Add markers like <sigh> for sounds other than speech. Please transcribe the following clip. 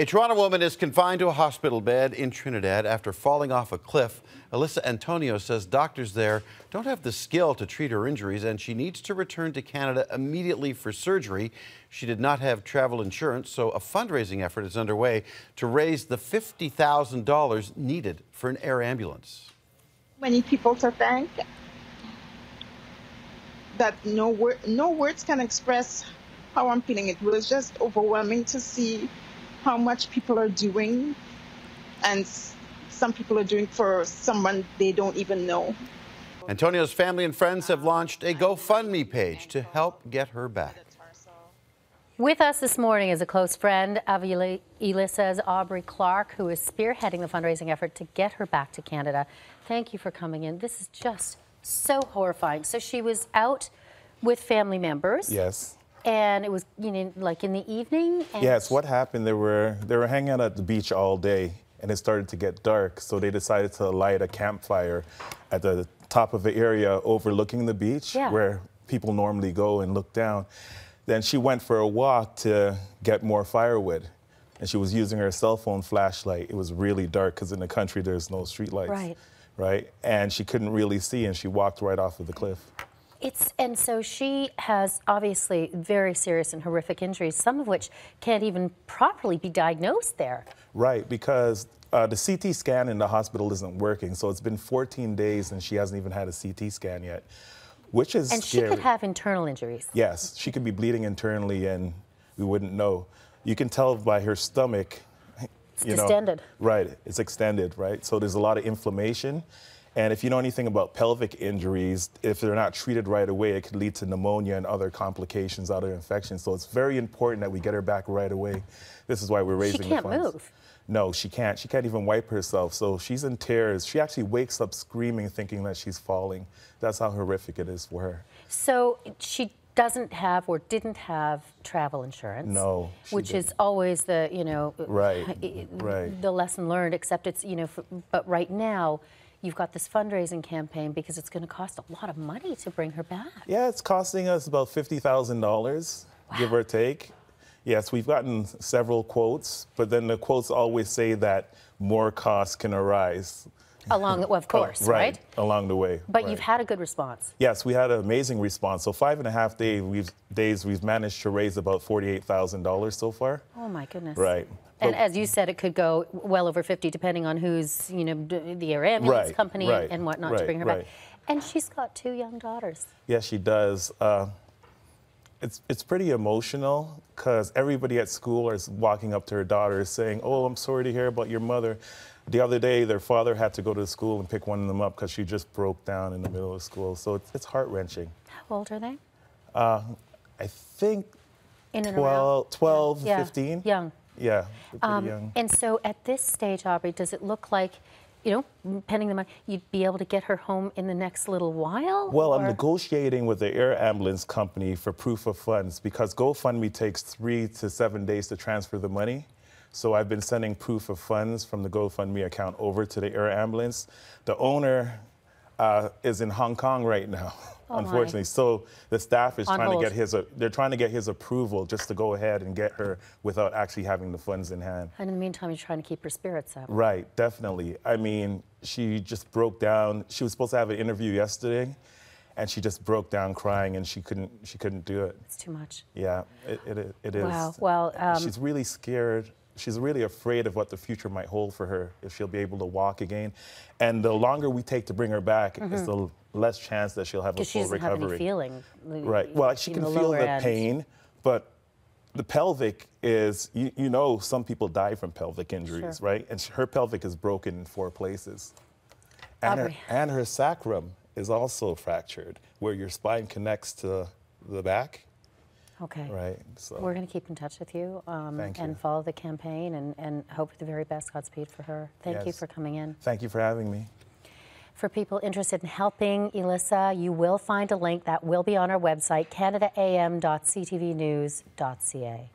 A Toronto woman is confined to a hospital bed in Trinidad after falling off a cliff. Elissa Antonio says doctors there don't have the skill to treat her injuries and she needs to return to Canada immediately for surgery. She did not have travel insurance, so a fundraising effort is underway to raise the $50,000 needed for an air ambulance. Many people to thank that no, wor- no words can express how I'm feeling. It was just overwhelming to see how much people are doing, and some people are doing for someone they don't even know. Antonio's family and friends have launched a GoFundMe page to help get her back. With us this morning is a close friend of Elissa's Aubrey Clarke, who is spearheading the fundraising effort to get her back to Canada. Thank you for coming in. This is just so horrifying. So she was out with family members. Yes. And it was, you know, like in the evening. yes. What happened? They were they were hanging out at the beach all day, and it started to get dark. So they decided to light a campfire at the top of the area overlooking the beach, yeah. where people normally go and look down. Then she went for a walk to get more firewood, and she was using her cell phone flashlight. It was really dark because in the country there's no street lights. Right. Right. And she couldn't really see, and she walked right off of the cliff. It's and so she has obviously very serious and horrific injuries, some of which can't even properly be diagnosed there. Right, because uh, the CT scan in the hospital isn't working. So it's been 14 days and she hasn't even had a CT scan yet, which is and scary. she could have internal injuries. Yes, she could be bleeding internally and we wouldn't know. You can tell by her stomach. It's you. Know, right, it's extended, right? So there's a lot of inflammation. And if you know anything about pelvic injuries, if they're not treated right away, it could lead to pneumonia and other complications, other infections. So it's very important that we get her back right away. This is why we're raising she can't the funds. move. No, she can't. She can't even wipe herself. So she's in tears. She actually wakes up screaming, thinking that she's falling. That's how horrific it is for her. So she doesn't have or didn't have travel insurance. No, which didn't. is always the you know right, right. the lesson learned. Except it's you know, but right now you've got this fundraising campaign because it's going to cost a lot of money to bring her back. Yeah, it's costing us about $50,000, wow. give or take. Yes, we've gotten several quotes, but then the quotes always say that more costs can arise. Along, well, of course, oh, right, right, Along the way. But right. you've had a good response. Yes, we had an amazing response. So five and a half day, we've, days, we've managed to raise about forty-eight thousand dollars so far. Oh my goodness! Right. And as you said, it could go well over 50, depending on who's, you know, the air ambulance right, company right, and whatnot to bring her back. And she's got two young daughters. Yes, she does. Uh, it's it's pretty emotional because everybody at school is walking up to her daughter saying, "Oh, I'm sorry to hear about your mother." The other day, their father had to go to the school and pick one of them up because she just broke down in the middle of school. So it's, it's heart wrenching. How old are they? Uh, I think in and 12, around. 12 yeah. 15. Young. Yeah, um, young. And so at this stage, Aubrey, does it look like, you know, pending the money, you'd be able to get her home in the next little while? Well, or? I'm negotiating with the air ambulance company for proof of funds because GoFundMe takes three to seven days to transfer the money. So I've been sending proof of funds from the GoFundMe account over to the air ambulance. The owner uh, is in Hong Kong right now, <laughs> oh unfortunately. My. So the staff is On trying hold. to get his. Uh, they're trying to get his approval just to go ahead and get her without actually having the funds in hand. And in the meantime, you're trying to keep her spirits up. Right, definitely. I mean, she just broke down. She was supposed to have an interview yesterday, and she just broke down crying, and she couldn't. She couldn't do it. It's too much. Yeah, it, it, it is. Wow. Well, um, she's really scared she's really afraid of what the future might hold for her if she'll be able to walk again. And the longer we take to bring her back, mm-hmm. is the less chance that she'll have a full recovery. Have any feeling. Right. Well, she can the feel the end. pain, but the pelvic is you, you know some people die from pelvic injuries, sure. right? And her pelvic is broken in four places. And her, and her sacrum is also fractured, where your spine connects to the back. Okay. Right. So we're going to keep in touch with you, um, Thank you. and follow the campaign and, and hope for the very best. Godspeed for her. Thank yes. you for coming in. Thank you for having me. For people interested in helping Elissa, you will find a link that will be on our website, canadaam.ctvnews.ca.